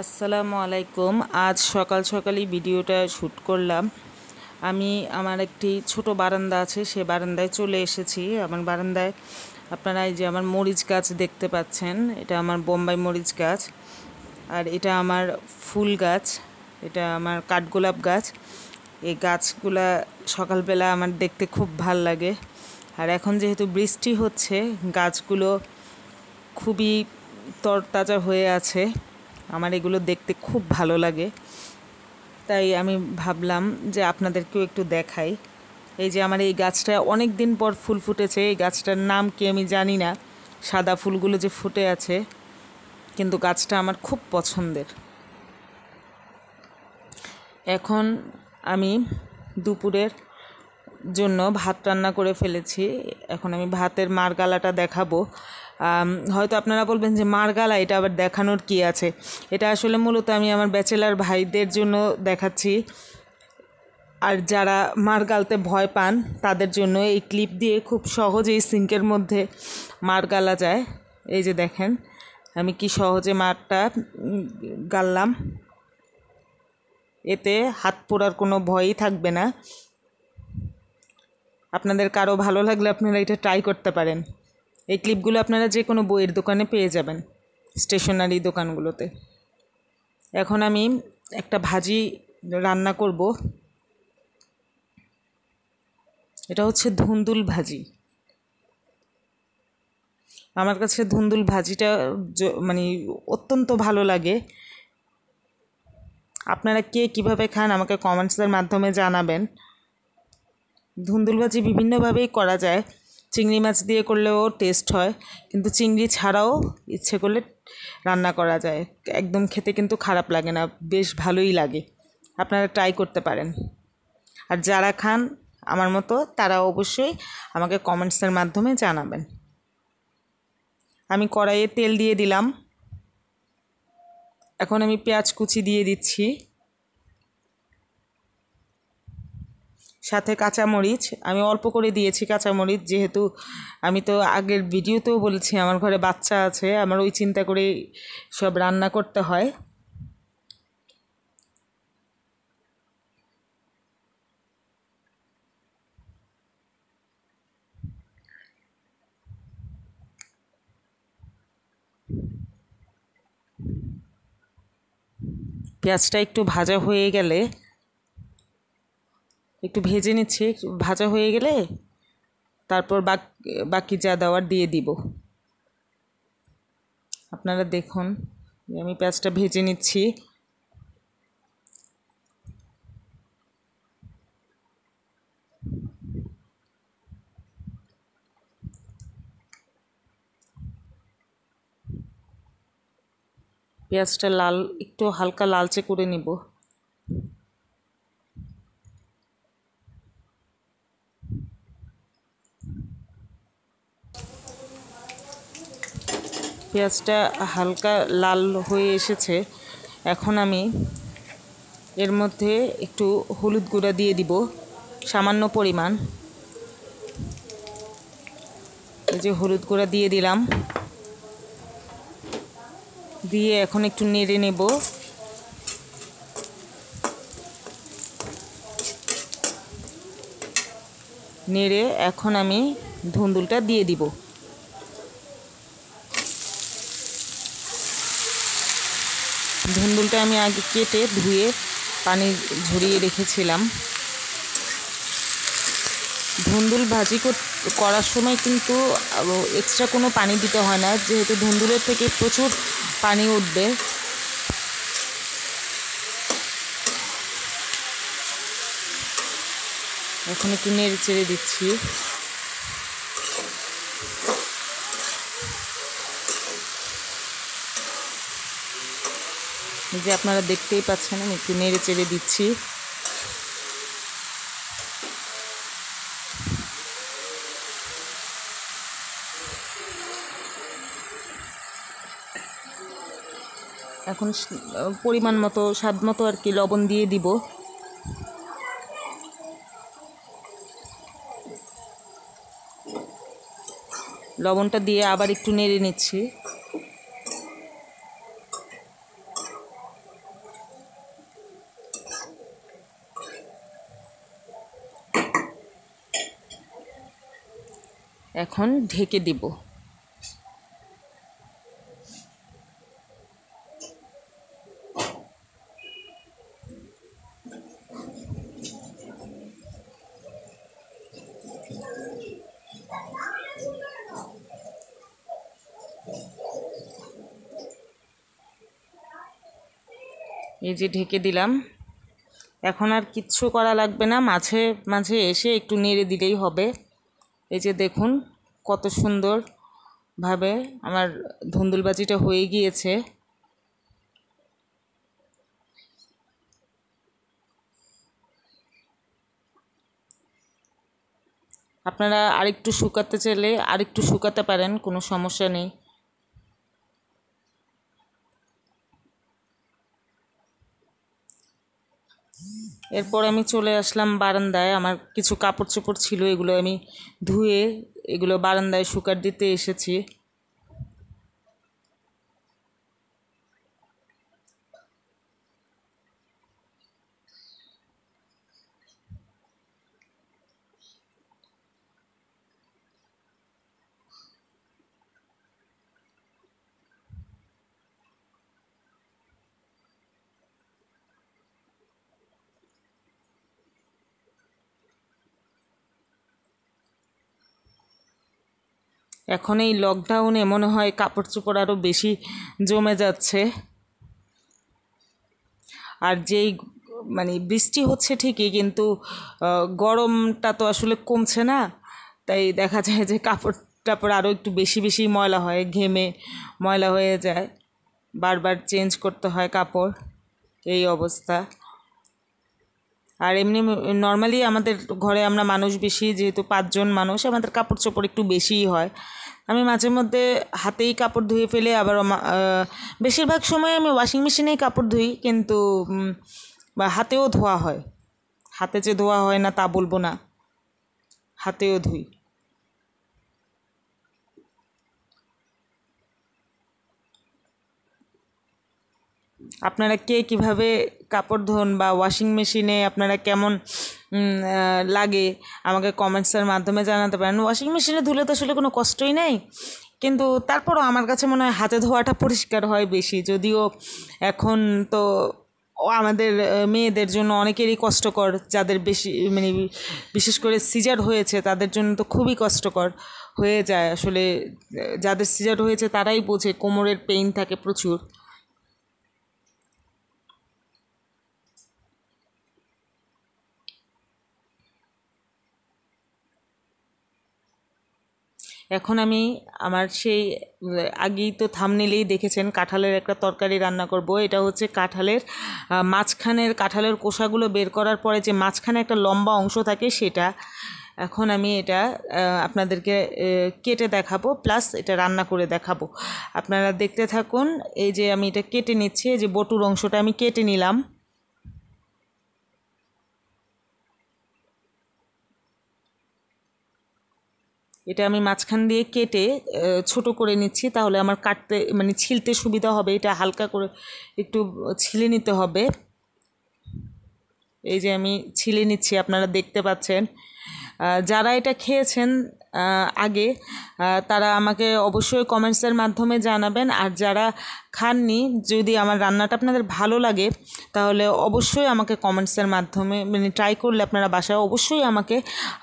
আসসালামু আলাইকুম। আজ সকাল সকালই ভিডিওটা শ্যুট করলাম। আমি, আমার একটি ছোট বারান্দা আছে, সে বারান্দায় চলে এসেছি। আমার বারান্দায় আপনারা এই যে আমার মরিচ গাছ দেখতে পাচ্ছেন, এটা আমার বোম্বাই মরিচ গাছ। আর এটা আমার ফুল গাছ, এটা আমার কাঠগোলাপ গাছ। এই গাছগুলা সকালবেলা আমার দেখতে খুব ভালো লাগে। আর এখন যেহেতু বৃষ্টি হচ্ছে, গাছগুলো খুবই তরতাজা হয়ে আছে। আমার এগুলো দেখতে খুব ভালো লাগে। তাই আমি ভাবলাম যে আপনাদেরকেও একটু দেখাই। এই যে আমার এই গাছটা অনেক দিন পর ফুল ফুটেছে। এই গাছটার নাম কি আমি জানি না। সাদা ফুলগুলো যে ফুটে আছে, কিন্তু গাছটা আমার খুব পছন্দের। এখন আমি দুপুরের জন্য ভাত রান্না করে ফেলেছি। এখন আমি ভাতের মারগালাটা দেখাবো। হয়তো আপনারা বলবেন যে মারগালা এটা আবার দেখানোর কি আছে? এটা আসলে মূলত আমি আমার ব্যাচেলার ভাইদের জন্য দেখাচ্ছি। আর যারা মার গালতে ভয় পান, তাদের জন্য এই ক্লিপ দিয়ে খুব সহজেই সিঙ্কের মধ্যে মার গালা যায়। এই যে দেখেন, আমি কি সহজে মারটা গাললাম। এতে হাত পোড়ার কোনো ভয়ই থাকবে না। আপনাদের কারও ভালো লাগলে আপনারা এটা ট্রাই করতে পারেন। এই ক্লিপগুলো আপনারা যে কোনো বইয়ের দোকানে পেয়ে যাবেন, স্টেশনারি দোকানগুলোতে। এখন আমি একটা ভাজি রান্না করব। এটা হচ্ছে ধুন্দুল ভাজি। আমার কাছে ধুন্দুল ভাজিটা মানে অত্যন্ত ভালো লাগে। আপনারা কে কীভাবে খান আমাকে কমেন্টসের মাধ্যমে জানাবেন। ধুন্দুল ভাজি বিভিন্নভাবেই করা যায়। চিংড়ি মাছ দিয়ে করলেও টেস্ট হয়, কিন্তু চিংড়ি ছাড়াও ইচ্ছে করলে রান্না করা যায়। একদম খেতে কিন্তু খারাপ লাগে না, বেশ ভালোই লাগে। আপনারা ট্রাই করতে পারেন। আর যারা খান আমার মতো, তারা অবশ্যই আমাকে কমেন্টসের মাধ্যমে জানাবেন। আমি কড়াইয়ে তেল দিয়ে দিলাম। এখন আমি পেঁয়াজ কুচি দিয়ে দিচ্ছি। সাথে কাঁচামরিচ। আমি অল্প করে দিয়েছি কাঁচামরিচ, যেহেতু আমি তো আগের ভিডিওতেও বলেছি আমার ঘরে বাচ্চা আছে, আমার ওই চিন্তা করে সব রান্না করতে হয়। পেঁয়াজটা একটু ভাজা হয়ে গেলে একটু ভেজে নিচ্ছি ভাজা হয়ে গেলে তারপর বাকি যা দেওয়ার দিয়ে দিব। আপনারা দেখুন আমি পেঁয়াজটা ভেজে নিচ্ছি। পেঁয়াজটা লাল, একটু হালকা লালচে করে নিব। পেঁয়াজটা হালকা লাল হয়ে এসেছে। এখন আমি এর মধ্যে একটু হলুদ গুঁড়া দিয়ে দিব, সামান্য পরিমাণ। এই যে হলুদ গুঁড়া দিয়ে দিলাম। দিয়ে এখন একটু নেড়ে নেব। নেড়ে এখন আমি ধুন্দুলটা দিয়ে দিব। ধুন্দুলটা আমি আগে কেটে ধুয়ে পানি ঝরিয়ে রেখেছিলাম। ধুন্দুল ভাজি করার সময় কিন্তু এক্সট্রা কোনো পানি দিতে হয় না, যেহেতু ধুন্দুলের থেকে প্রচুর পানি উঠবে। এখন একটু নেড়ে চেড়ে দিচ্ছি। যে আপনারা দেখতেই পাচ্ছেন, আমি একটু নেড়ে চেড়ে দিচ্ছি। এখন পরিমাণ মতো, স্বাদ মতো আর কি লবণ দিয়ে দিব। লবণটা দিয়ে আবার একটু নেড়ে নিচ্ছি। এখন ঢেকে দিব। এই যে ঢেকে দিলাম। এখন আর কিচ্ছু করা লাগবে না। মাঝে মাঝে এসে একটু নেড়ে দিলেই হবে। এই যে দেখুন, কত সুন্দরভাবে আমার ধুন্দুলবাজিটা হয়ে গিয়েছে। আপনারা আরেকটু শুকাতে চাইলে আরেকটু শুকাতে পারেন, কোনো সমস্যা নেই। এরপর আমি চলে আসলাম বারান্দায়। আমার কিছু কাপড় চোপড় ছিল, এগুলো আমি ধুয়ে এগুলো বারান্দায় শুকার দিতে এসেছি। এখন এই লকডাউনে মনে হয় কাপড় চোপড় আরও বেশি জমে যাচ্ছে। আর যেই মানে বৃষ্টি হচ্ছে ঠিকই, কিন্তু গরমটা তো আসলে কমছে না, তাই দেখা যায় যে কাপড় টাপড় আরও একটু বেশি বেশি ময়লা হয়, ঘেমে ময়লা হয়ে যায়। বারবার চেঞ্জ করতে হয় কাপড়, এই অবস্থা। আর এমনি নর্মালি আমাদের ঘরে আমরা মানুষ বেশি, যেহেতু পাঁচজন মানুষ, আমাদের কাপড় চোপড় একটু বেশিই হয়। আমি মাঝে মধ্যে হাতেই কাপড় ধুয়ে ফেলে আবার বেশিরভাগ সময় আমি ওয়াশিং মেশিনেই কাপড় ধুই, কিন্তু বা হাতেও ধোয়া হয়। হাতে যে ধোয়া হয় না তা বলব না। হাতেও ধুই। আপনারা কে কীভাবে কাপড় ধোন বা ওয়াশিং মেশিনে আপনারা কেমন লাগে, আমাকে কমেন্টসের মাধ্যমে জানাতে পারেন। ওয়াশিং মেশিনে ধুলে তো আসলে কোনো কষ্টই নেই। কিন্তু তারপরও আমার কাছে মনে হয় হাতে ধোয়াটা পরিষ্কার হয় বেশি। যদিও এখন তো আমাদের মেয়েদের জন্য অনেকেরই কষ্টকর, যাদের বেশি মানে বিশেষ করে সিজার হয়েছে, তাদের জন্য তো খুবই কষ্টকর হয়ে যায়। আসলে যাদের সিজার হয়েছে তারাই বোঝে, কোমরের পেইন থাকে প্রচুর। এখন আমি আমার সেই, আগেই তো থামনেলেই দেখেছেন, কাঁঠালের একটা তরকারি রান্না করব। এটা হচ্ছে কাঁঠালের মাঝখানের কাঁঠালের কোষাগুলো বের করার পরে যে মাঝখানে একটা লম্বা অংশ থাকে সেটা এখন আমি এটা আপনাদেরকে কেটে দেখাবো, প্লাস এটা রান্না করে দেখাবো। আপনারা দেখতে থাকুন, এই যে আমি এটা কেটে নিচ্ছি, এই যে বটুর অংশটা আমি কেটে নিলাম। এটা আমি মাঝখান দিয়ে কেটে ছোট করে নিচ্ছি, তাহলে আমার কাটতে মানে ছিলতে সুবিধা হবে। এটা হালকা করে একটু ছিলে নিতে হবে। এই যে আমি ছিলে নিচ্ছি, আপনারা দেখতে পাচ্ছেন। যারা এটা খেয়েছেন আগে তারা আমাকে অবশ্যই কমেন্টসের মাধ্যমে জানাবেন। আর যারা খাননি, যদি আমার রান্নাটা আপনাদের ভালো লাগে, তাহলে অবশ্যই আমাকে কমেন্টসের মাধ্যমে মানে ট্রাই করলে আপনারা বাসায় অবশ্যই আমাকে,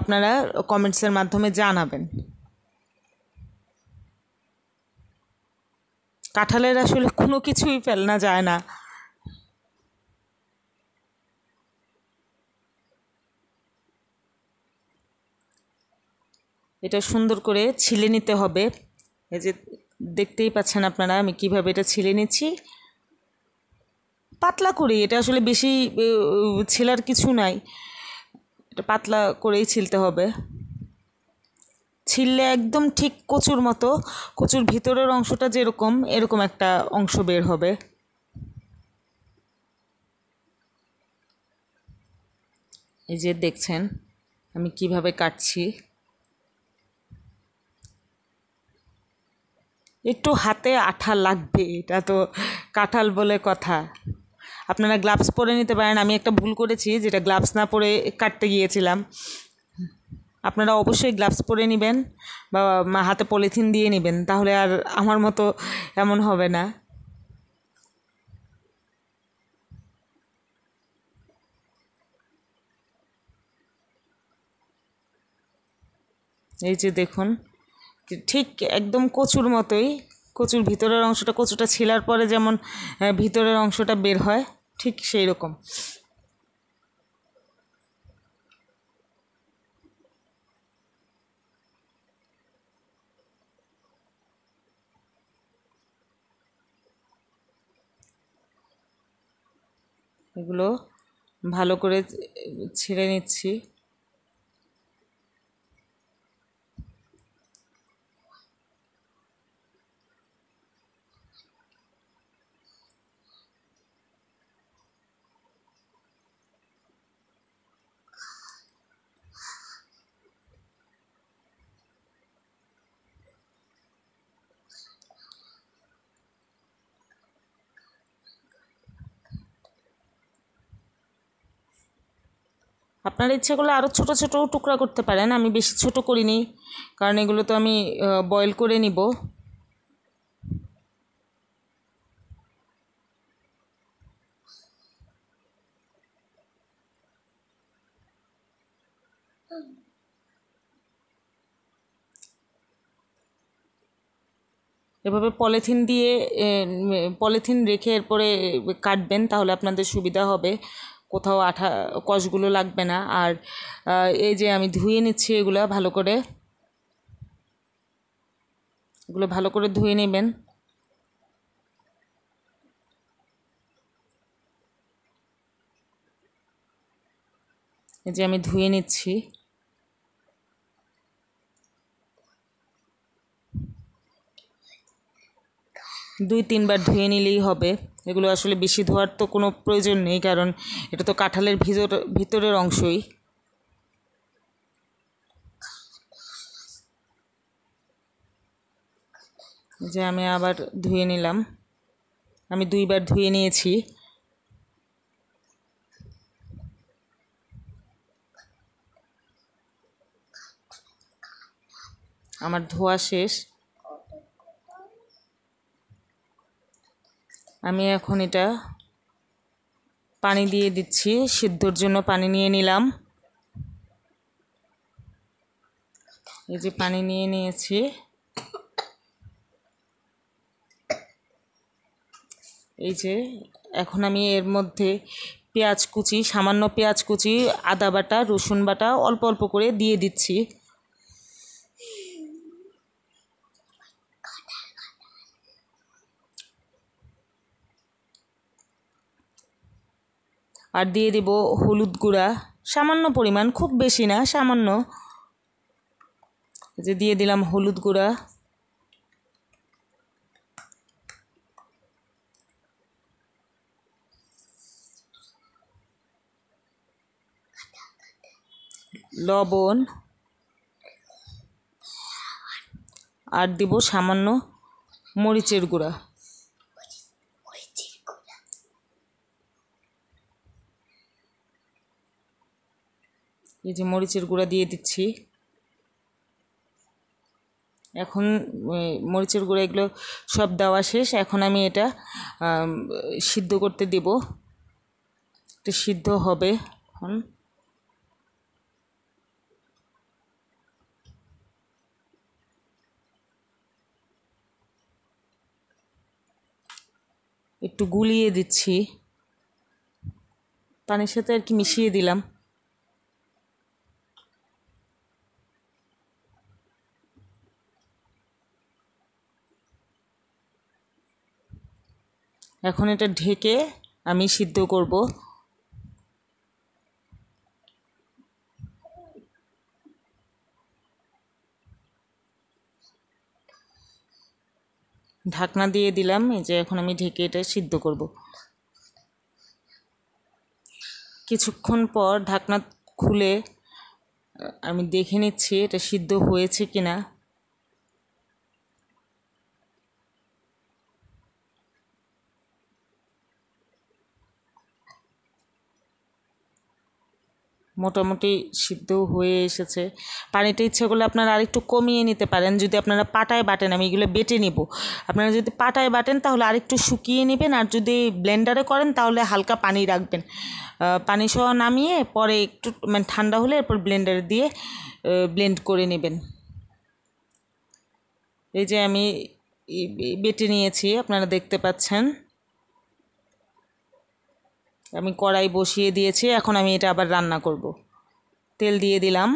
আপনারা কমেন্টসের মাধ্যমে জানাবেন। কাঁঠালের আসলে কোনো কিছুই ফেলনা যায় না। এটা সুন্দর করে ছিলে নিতে হবে। এই যে দেখতেই পাচ্ছেন আপনারা, আমি কীভাবে এটা ছিলে নিচ্ছি। পাতলা করি, এটা আসলে বেশি ছেলার কিছু নাই। এটা পাতলা করেই ছিলতে হবে। ছিললে একদম ঠিক কচুর মতো, কচুর ভিতরের অংশটা যেরকম, এরকম একটা অংশ বের হবে। এই যে দেখছেন, আমি কীভাবে কাটছি। একটু হাতে আঠা লাগবে, এটা তো কাঁঠাল বলে কথা। আপনারা গ্লাভস পরে নিতে পারেন, আমি একটা ভুল করেছি যেটা গ্লাভস না পরে কাটতে গিয়েছিলাম। আপনারা অবশ্যই গ্লাভস পরে নেবেন বা হাতে পলিথিন দিয়ে নেবেন, তাহলে আর আমার মতো এমন হবে না। এই যে দেখুন। ঠিক একদম কচুর মতোই, কচুর ভিতরের অংশটা, কচুটা ছিলার পরে যেমন ভিতরের অংশটা বের হয়, ঠিক সেই রকম। এগুলো ভালো করে ছেড়ে নিচ্ছি। আপনার ইচ্ছে করলে আরও ছোটো ছোটো টুকরা করতে পারেন, আমি বেশি ছোট করিনি, কারণ এগুলো তো আমি বয়েল করে নিব। এভাবে পলিথিন দিয়ে পলিথিন রেখে এরপরে কাটবেন, তাহলে আপনাদের সুবিধা হবে। কোথাও আঠা, কষগুলো লাগবে না। আর এই যে আমি ধুয়ে নিচ্ছি এগুলো ভালো করে। এগুলো ভালো করে ধুয়ে নেবেন। এই যে আমি ধুয়ে নিচ্ছি। দুই, তিনবার ধুয়ে নিলেই হবে। এগুলো আসলে বেশি ধোয়ার তো কোনো প্রয়োজন নেই, কারণ এটা তো কাঁঠালের ভিতর, ভিতরের অংশই। যে আমি আবার ধুয়ে নিলাম। আমি দুইবার ধুয়ে নিয়েছি। আমার ধোয়া শেষ। আমি এখন এটা পানি দিয়ে দিচ্ছি, সিদ্ধর জন্য পানি নিয়ে নিলাম। এই যে পানি নিয়ে নিয়েছি। এই যে এখন আমি এর মধ্যে পেঁয়াজ কুচি, সামান্য পেঁয়াজ কুচি, আদা বাটা, রসুন বাটা অল্প অল্প করে দিয়ে দিচ্ছি। আর দিয়ে দেব হলুদ গুঁড়া। সামান্য পরিমাণ, খুব বেশি না, সামান্য। যে দিয়ে দিলাম হলুদ গুঁড়া। লবণ। আর দিব সামান্য মরিচের গুঁড়া। এই যে মরিচের গুঁড়া দিয়ে দিচ্ছি। এখন মরিচের গুঁড়া এগুলো সব দেওয়া শেষ। এখন আমি এটা সিদ্ধ করতে দেব। এটা সিদ্ধ হবে এখন। একটু গুলিয়ে দিচ্ছি। পানির সাথে আর কি মিশিয়ে দিলাম। এখন এটা ঢেকে আমি সিদ্ধ করব। ঢাকনা দিয়ে দিলাম, এই যে এখন আমি ঢেকে এটা সিদ্ধ করব। কিছুক্ষণ পর ঢাকনা খুলে আমি দেখে নিচ্ছি এটা সিদ্ধ হয়েছে কিনা। মোটামুটি সিদ্ধ হয়ে এসেছে। পানিটা ইচ্ছে করলে আপনারা আরেকটু কমিয়ে নিতে পারেন। যদি আপনারা পাটায় বাটেন, আমি এগুলো বেটে নিব। আপনারা যদি পাটায় বাটেন, তাহলে আরেকটু শুকিয়ে নেবেন। আর যদি ব্লেন্ডারে করেন, তাহলে হালকা পানি রাখবেন। পানি সহ নামিয়ে পরে একটু মানে ঠান্ডা হলে এরপর ব্লেন্ডারে দিয়ে ব্লেন্ড করে নেবেন। এই যে আমি বেটে নিয়েছি, আপনারা দেখতে পাচ্ছেন। আমি কড়াই বসিয়ে দিয়েছি, এখন আমি এটা আবার রান্না করব। তেল দিয়ে দিলাম।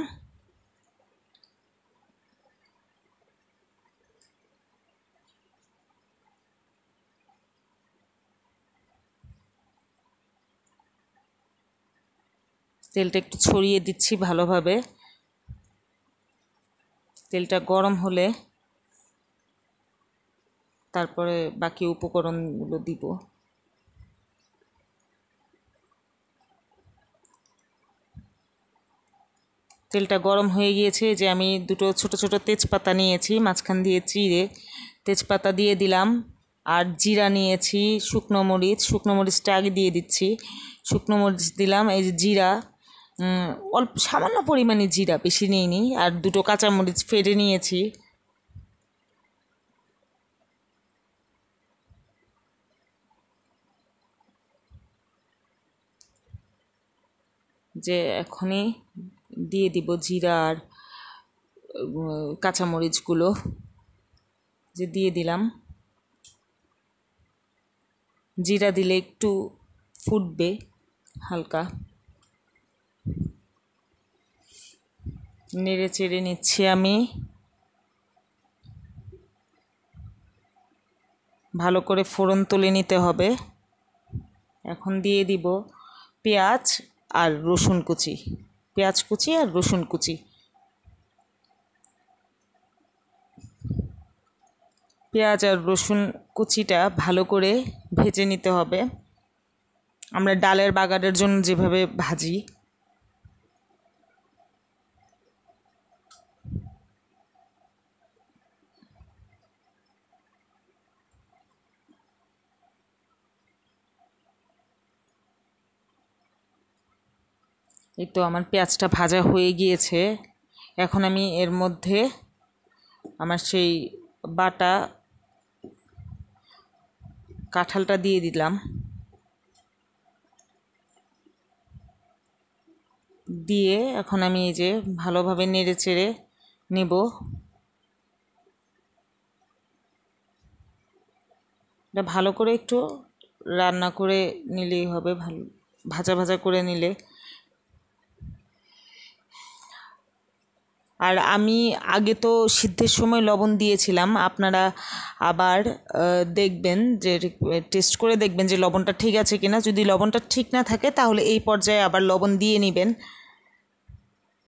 তেলটা একটু ছড়িয়ে দিচ্ছি ভালোভাবে। তেলটা গরম হলে তারপরে বাকি উপকরণগুলো দিব। তেলটা গরম হয়ে গিয়েছে যে আমি দুটো ছোট ছোট তেজপাতা নিয়েছি, মাঝখান দিয়ে চিড়ে। তেজপাতা দিয়ে দিলাম, আর জিরা নিয়েছি, শুকনো মরিচ। শুকনো মরিচটা আগে দিয়ে দিচ্ছি। শুকনো মরিচ দিলাম, এই যে জিরা। অল্প, সামান্য পরিমাণে জিরা, বেশি নিইনি, আর দুটো কাঁচামরিচ ফেটে নিয়েছি। যে এখনই দিয়ে দিব জিরা আর কাঁচামরিচগুলো যে দিয়ে দিলাম। জিরা দিলে একটু ফুটবে হালকা। নেড়ে চেড়ে নিচ্ছি আমি। ভালো করে ফোড়ন তুলে নিতে হবে। এখন দিয়ে দিব পেঁয়াজ আর রসুন কুচি। পেঁয়াজ কুচি আর রসুন কুচি। পেঁয়াজ আর রসুন কুচিটা ভালো করে ভেজে নিতে হবে। আমরা ডালের বাগানের জন্য যেভাবে ভাজি এই তো আমার পেঁয়াজটা ভাজা হয়ে গিয়েছে। এখন আমি এর মধ্যে আমার সেই বাটা কাঁঠালটা দিয়ে দিলাম। দিয়ে এখন আমি এই যে ভালোভাবে নেড়ে চেড়ে নেব। এটা ভালো করে একটু রান্না করে নিলেই হবে, ভালো ভাজা ভাজা করে নিলে। আর আমি আগে তো সিদ্ধের সময় লবণ দিয়েছিলাম। আপনারা আবার দেখবেন যে টেস্ট করে দেখবেন যে লবণটা ঠিক আছে কিনা। যদি লবণটা ঠিক না থাকে, তাহলে এই পর্যায়ে আবার লবণ দিয়ে নেবেন।